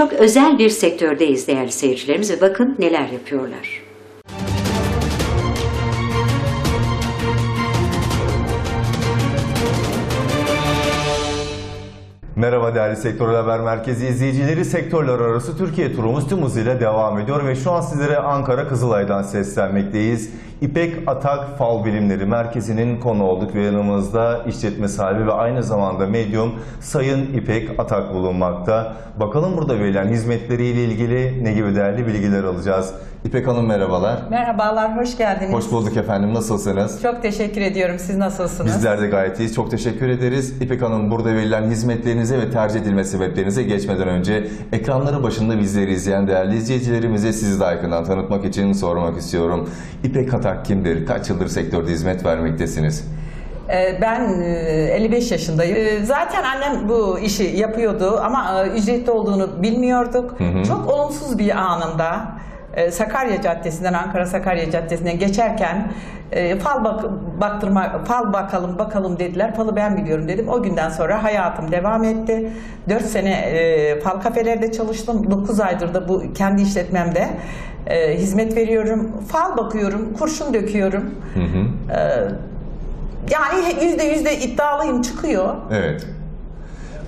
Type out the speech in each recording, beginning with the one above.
Çok özel bir sektördeyiz değerli seyircilerimiz ve bakın neler yapıyorlar. Merhaba değerli Sektör Haber Merkezi izleyicileri. Sektörler arası Türkiye turumuz tüm hızıyla devam ediyor ve şu an sizlere Ankara Kızılay'dan seslenmekteyiz. İpek Atak Fal Bilimleri Merkezi'nin konu olduk ve yanımızda işletme sahibi ve aynı zamanda medyum Sayın İpek Atak bulunmakta. Bakalım burada verilen hizmetleriyle ilgili ne gibi değerli bilgiler alacağız. İpek Hanım merhabalar. Merhabalar, hoş geldiniz. Hoş bulduk efendim. Nasılsınız? Çok teşekkür ediyorum. Siz nasılsınız? Bizler de gayet iyiyiz. Çok teşekkür ederiz. İpek Hanım burada verilen hizmetlerinize ve tercih edilme sebeplerinize geçmeden önce ekranları başında bizleri izleyen değerli izleyicilerimize sizi daha yakından tanıtmak için sormak istiyorum. İpek Atak kimdir? Kaç yıldır sektörde hizmet vermektesiniz? Ee, Ben e, 55 yaşındayım. Ee, Zaten annem bu işi yapıyordu ama e, ücretli olduğunu bilmiyorduk. Çok olumsuz bir anında e, Sakarya Caddesi'nden Ankara Sakarya Caddesi'nden geçerken e, fal bak baktırma fal bakalım bakalım dediler. Falı ben biliyorum dedim. O günden sonra hayatım devam etti. 4 sene e, fal kafelerde çalıştım. 9 aydır da bu kendi işletmemde e, hizmet veriyorum. Fal bakıyorum, kurşun döküyorum. E, yani yüzde yüzde iddialıyım çıkıyor. Evet.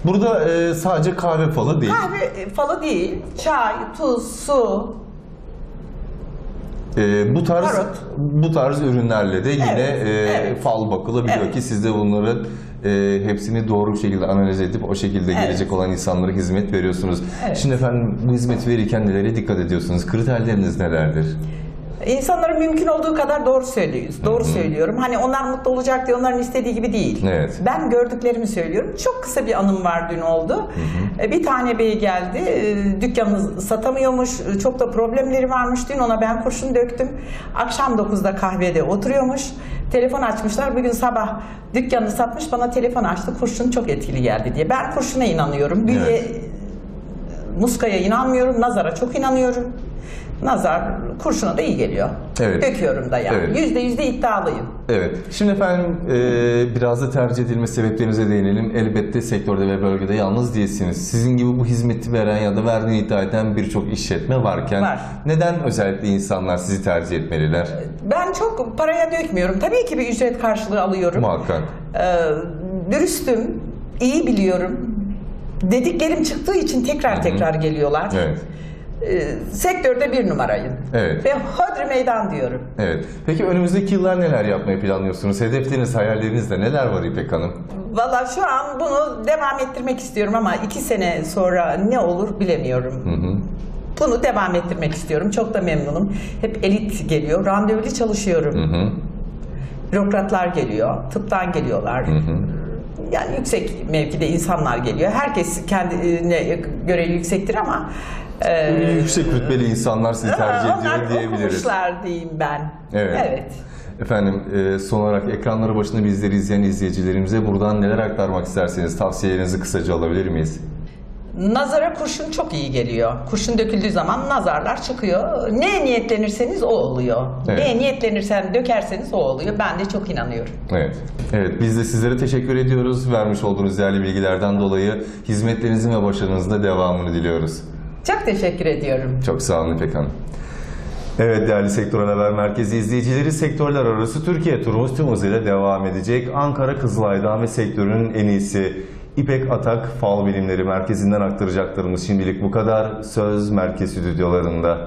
Burada e, sadece kahve falı değil. Kahve falı değil, çay, tuz, su. E, bu tarz Tarot. bu tarz ürünlerle de yine Evet, e, evet. fal bakılabiliyor Evet. ki siz de bunların e, hepsini doğru bir şekilde analiz edip o şekilde Evet. gelecek olan insanlara hizmet veriyorsunuz. Evet. Şimdi efendim bu hizmet verirken nelere dikkat ediyorsunuz? Kriterleriniz nelerdir? İnsanların mümkün olduğu kadar doğru söylüyoruz. Doğru söylüyorum. Hani onlar mutlu olacak diye onların istediği gibi değil. Evet. Ben gördüklerimi söylüyorum. Çok kısa bir anım var dün oldu. Bir tane bey geldi. e, Dükkanını satamıyormuş. e, Çok da problemleri varmış. Dün ona ben kurşun döktüm. Akşam 9'da kahvede oturuyormuş. Telefon açmışlar. Bugün sabah dükkanını satmış. Bana telefon açtı. Kurşun çok etkili geldi diye. Ben kurşuna inanıyorum. Büyüye Evet. Muskaya inanmıyorum, nazara çok inanıyorum. Nazar kurşuna da iyi geliyor. Evet. Döküyorum da yani. Evet. Yüzde yüzde iddialıyım. Evet. Şimdi efendim e, biraz da tercih edilme sebeplerinize değinelim. Elbette sektörde ve bölgede yalnız değilsiniz. Sizin gibi bu hizmeti veren ya da verdiğini iddia eden birçok işletme varken Var. neden özellikle insanlar sizi tercih etmeliler? Ben çok paraya dökmüyorum. Tabii ki bir ücret karşılığı alıyorum. Muhakkak. Ee, dürüstüm, iyi biliyorum. Dediklerim çıktığı için tekrar tekrar geliyorlar. Evet. Ee, sektörde bir numarayım. Evet. Ve hodri meydan diyorum. Evet. Peki önümüzdeki yıllar neler yapmayı planlıyorsunuz? Hedefleriniz, hayallerinizde neler var İpek Hanım? Valla şu an bunu devam ettirmek istiyorum ama iki sene sonra ne olur bilemiyorum. Bunu devam ettirmek istiyorum. Çok da memnunum. Hep elit geliyor. Randevulu çalışıyorum. Hı hı. Bürokratlar geliyor. Tıptan geliyorlar. Yani yüksek mevkide insanlar geliyor. Herkes kendine göre yüksektir ama e, Yüksek rütbeli insanlar sizi tercih ediyor diyebiliriz. okumuşlar diyeyim ben. Evet. evet. Efendim e, son olarak ekranları başında bizleri izleyen izleyicilerimize buradan neler aktarmak isterseniz tavsiyelerinizi kısaca alabilir miyiz? Nazara kurşun çok iyi geliyor. Kurşun döküldüğü zaman nazarlar çıkıyor. Neye niyetlenirseniz o oluyor. Evet. Neye niyetlenirsen dökerseniz o oluyor. Ben de çok inanıyorum. Evet. Evet biz de sizlere teşekkür ediyoruz. Vermiş olduğunuz değerli bilgilerden dolayı hizmetlerinizin ve başarınızın da devamını diliyoruz. Çok teşekkür ediyorum. Çok sağ olun İpek Hanım. Evet değerli Sektör Haber Merkezi izleyicileri sektörler arası Türkiye turumuz tüm hızıyla devam edecek. Ankara Kızılay'dan ve sektörün en iyisi İpek Atak Fal Bilimleri Merkezi'nden aktaracaklarımız şimdilik bu kadar. Söz merkez stüdyolarında.